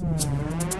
Mm-hmm.